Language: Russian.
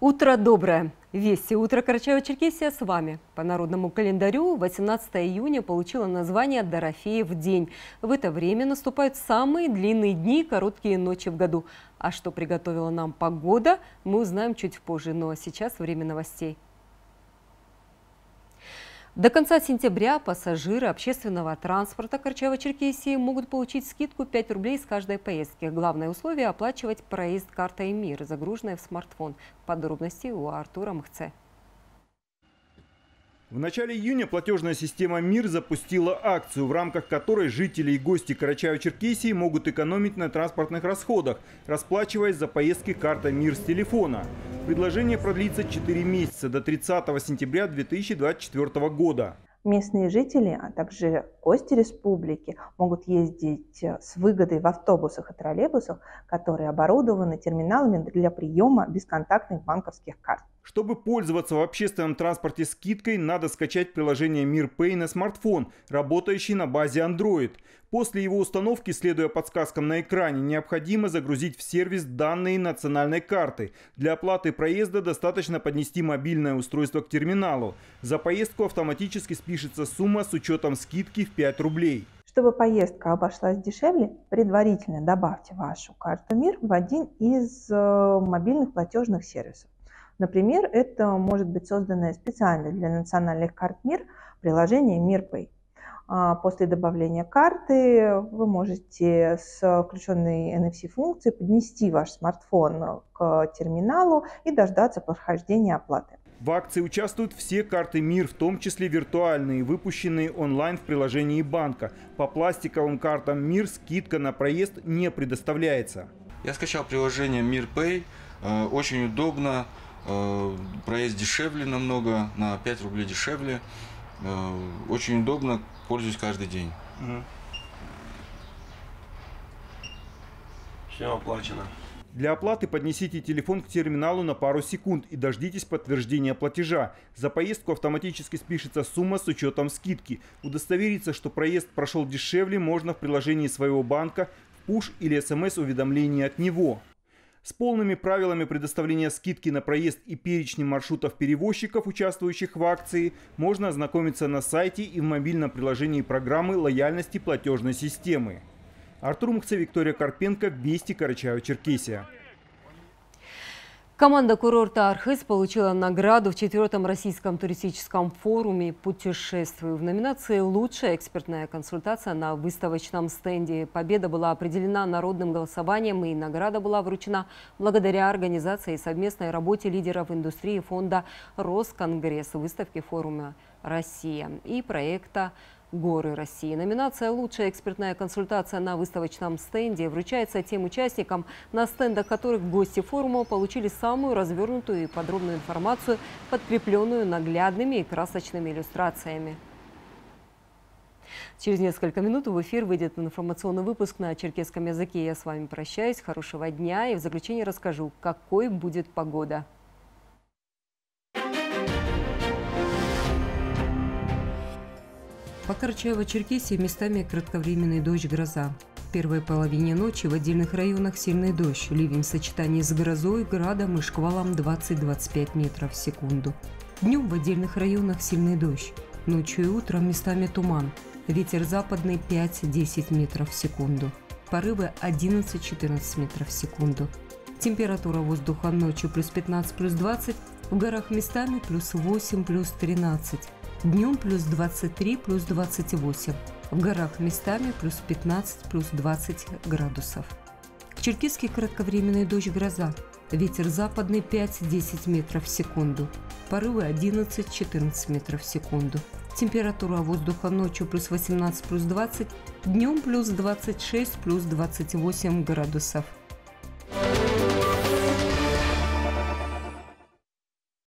Утро доброе! Вести утро Карачаева-Черкесия с вами. По народному календарю 18 июня получила название Дорофеев день. В это время наступают самые длинные дни и короткие ночи в году. А что приготовила нам погода, мы узнаем чуть позже. Но сейчас время новостей. До конца сентября пассажиры общественного транспорта Карчаева-Черкесии могут получить скидку 5 рублей с каждой поездки. Главное условие – оплачивать проезд картой МИР, загруженной в смартфон. Подробности у Артура Мхце. В начале июня платежная система «Мир» запустила акцию, в рамках которой жители и гости Карачаева-Черкесии могут экономить на транспортных расходах, расплачиваясь за поездки картой «Мир» с телефона. Предложение продлится 4 месяца до 30 сентября 2024 года. Местные жители, а также гости республики могут ездить э, с выгодой в автобусах и троллейбусах, которые оборудованы терминалами для приема бесконтактных банковских карт. Чтобы пользоваться в общественном транспорте скидкой, надо скачать приложение MirPay на смартфон, работающий на базе Android. После его установки, следуя подсказкам на экране, необходимо загрузить в сервис данные национальной карты. Для оплаты проезда достаточно поднести мобильное устройство к терминалу. За поездку автоматически спишется сумма с учетом скидки в 5 рублей. Чтобы поездка обошлась дешевле, предварительно добавьте вашу карту МИР в один из э, мобильных платежных сервисов. Например, это может быть созданное специально для национальных карт МИР приложение MirPay. А после добавления карты вы можете с включенной NFC-функцией поднести ваш смартфон к терминалу и дождаться прохождения оплаты. В акции участвуют все карты МИР, в том числе виртуальные, выпущенные онлайн в приложении банка. По пластиковым картам МИР скидка на проезд не предоставляется. Я скачал приложение МирПay, э, очень удобно. Э, проезд дешевле намного, на 5 рублей дешевле. Э, очень удобно, пользуюсь каждый день. Угу. Все оплачено. Для оплаты поднесите телефон к терминалу на пару секунд и дождитесь подтверждения платежа. За поездку автоматически спишется сумма с учетом скидки. Удостовериться, что проезд прошел дешевле, можно в приложении своего банка в push или смс-уведомление от него. С полными правилами предоставления скидки на проезд и перечнем маршрутов перевозчиков, участвующих в акции, можно ознакомиться на сайте и в мобильном приложении программы лояльности платежной системы. Артур Мухце, Виктория Карпенко, Вести, Карачаево-Черкесия. Команда курорта «Архыз» получила награду в четвертом российском туристическом форуме «Путешествую» в номинации «Лучшая экспертная консультация на выставочном стенде». Победа была определена народным голосованием и награда была вручена благодаря организации и совместной работе лидеров индустрии фонда «Росконгресс» выставки форума «Россия» и проекта Горы России. Номинация «Лучшая экспертная консультация на выставочном стенде» вручается тем участникам, на стендах которых гости форума получили самую развернутую и подробную информацию, подкрепленную наглядными и красочными иллюстрациями. Через несколько минут в эфир выйдет информационный выпуск на черкесском языке. Я с вами прощаюсь. Хорошего дня и в заключение расскажу, какой будет погода. По Карачаево-Черкесии местами кратковременный дождь, гроза. В первой половине ночи в отдельных районах сильный дождь. Ливень в сочетании с грозой, градом и шквалом 20-25 метров в секунду. Днем в отдельных районах сильный дождь. Ночью и утром местами туман. Ветер западный 5-10 метров в секунду. Порывы 11-14 метров в секунду. Температура воздуха ночью плюс 15, плюс 20, в горах местами плюс 8, плюс 13. Днем плюс 23, плюс 28. В горах местами плюс 15, плюс 20 градусов. Черкесский кратковременный дождь гроза. Ветер западный 5-10 метров в секунду. Порывы 11-14 метров в секунду. Температура воздуха ночью плюс 18, плюс 20. Днем плюс 26, плюс 28 градусов.